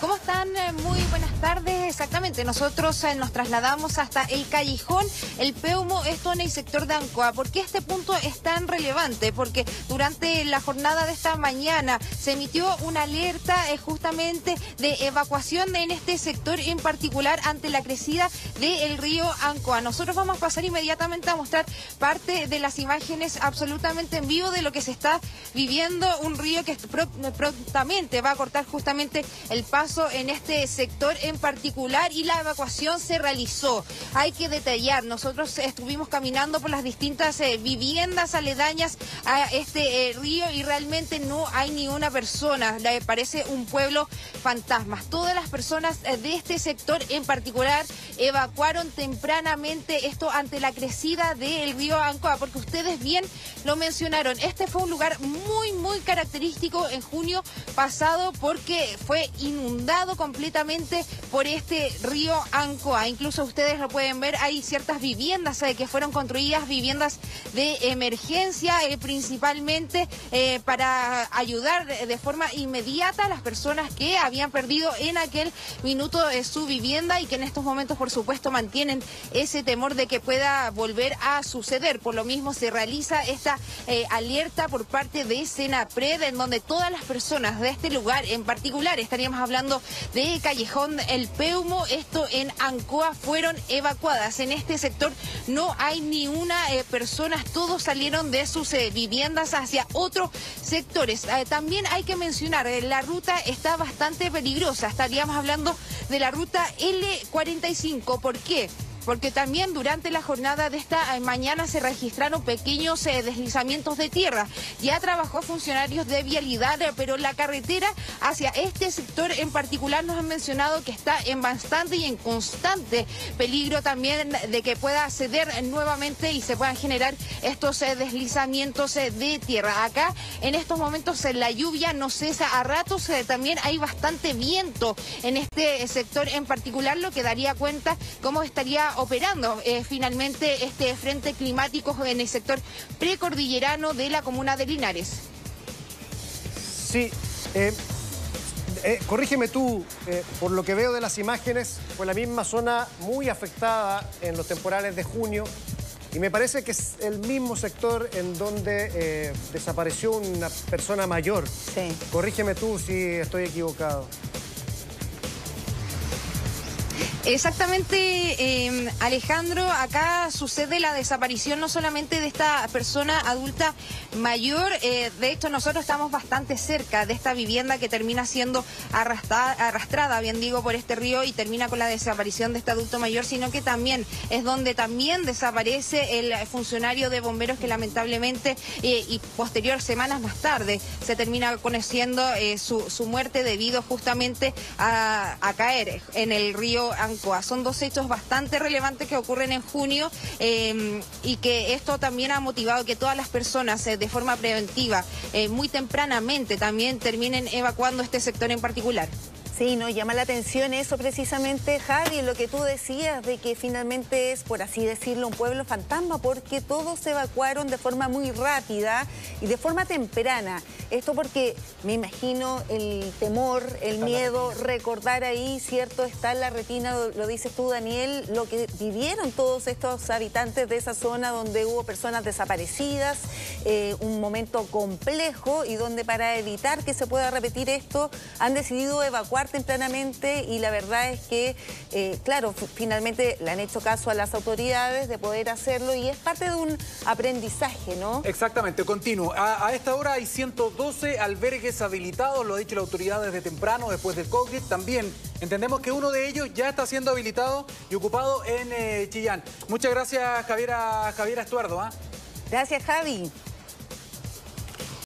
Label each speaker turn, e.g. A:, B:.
A: ¿Cómo están? Eh, muy buenas tardes. Exactamente, nosotros eh, nos trasladamos hasta el callejón, el Peumo, esto en el sector de Ancoa. ¿Por qué este punto es tan relevante? Porque durante la jornada de esta mañana se emitió una alerta eh, justamente de evacuación en este sector en particular ante la crecida del río Ancoa. Nosotros vamos a pasar inmediatamente a mostrar parte de las imágenes absolutamente en vivo de lo que se está viviendo, un río que prontamente va a cortar justamente el paso en este sector en particular y la evacuación se realizó. Hay que detallar, nosotros estuvimos caminando por las distintas eh, viviendas aledañas a este eh, río y realmente no hay ni una persona, le parece un pueblo fantasma. Todas las personas eh, de este sector en particular evacuaron tempranamente esto ante la crecida del río Ancoa, porque ustedes bien lo mencionaron, este fue un lugar muy, muy característico en junio pasado porque fue inundado inundado completamente por este río Ancoa. Incluso ustedes lo pueden ver, hay ciertas viviendas eh, que fueron construidas, viviendas de emergencia, eh, principalmente eh, para ayudar de forma inmediata a las personas que habían perdido en aquel minuto su vivienda y que en estos momentos, por supuesto, mantienen ese temor de que pueda volver a suceder. Por lo mismo, se realiza esta alerta por parte de Senapred, en donde todas las personas de este lugar en particular, estaríamos hablando de Callejón El Peumo, esto en Ancoa, fueron evacuadas. En este sector no hay ni una eh, persona, todos salieron de sus eh, viviendas hacia otros sectores. Eh, también hay que mencionar, la ruta está bastante peligrosa, estaríamos hablando de la ruta L45. ¿Por qué? Porque también durante la jornada de esta eh, mañana se registraron pequeños eh, deslizamientos de tierra. Ya trabajó funcionarios de vialidad, eh, pero la carretera hacia este sector en particular nos han mencionado que está en bastante y en constante peligro también de que pueda ceder nuevamente y se puedan generar estos deslizamientos de tierra. Acá en estos momentos la lluvia no cesa a ratos, también hay bastante viento en este sector en particular, lo que daría cuenta cómo estaría operando eh, finalmente este frente climático en el sector precordillerano de la comuna de Linares.
B: Sí, eh, eh, corrígeme tú, por lo que veo de las imágenes, fue la misma zona muy afectada en los temporales de junio y me parece que es el mismo sector en donde desapareció una persona mayor. Sí. Corrígeme tú si estoy equivocado.
A: Exactamente, em, Alejandro, acá sucede la desaparición no solamente de esta persona adulta mayor, eh, de hecho nosotros estamos bastante cerca de esta vivienda que termina siendo arrastrada, arrastrada, bien digo, por este río y termina con la desaparición de este adulto mayor, sino que también es donde también desaparece el funcionario de bomberos que lamentablemente eh, y posterior, semanas más tarde, se termina conociendo eh, su, muerte debido justamente a caer en el río son dos hechos bastante relevantes que ocurren en junio em, y que esto también ha motivado que todas las personas eh, de forma preventiva, eh, muy tempranamente, también terminen evacuando este sector en particular.
C: Sí, nos llama la atención eso precisamente, Javi, lo que tú decías de que finalmente es, por así decirlo, un pueblo fantasma, porque todos se evacuaron de forma muy rápida y de forma temprana. Esto porque me imagino el temor, el miedo, recordar ahí, cierto, está en la retina, lo, dices tú, Daniel, lo que vivieron todos estos habitantes de esa zona donde hubo personas desaparecidas, eh, un momento complejo y donde para evitar que se pueda repetir esto han decidido evacuar tempranamente y la verdad es que, eh, claro, finalmente le han hecho caso a las autoridades de poder hacerlo y es parte de un aprendizaje, ¿no?
D: Exactamente, continuo. A, esta hora hay 112 albergues habilitados, lo ha dicho la autoridad desde temprano, después del COVID. También entendemos que uno de ellos ya está siendo habilitado y ocupado en eh, Chillán. Muchas gracias, Javiera, Javiera Estuardo. ¿ah?
C: Gracias, Javi.